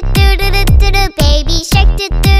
do do do do do baby. Shark do do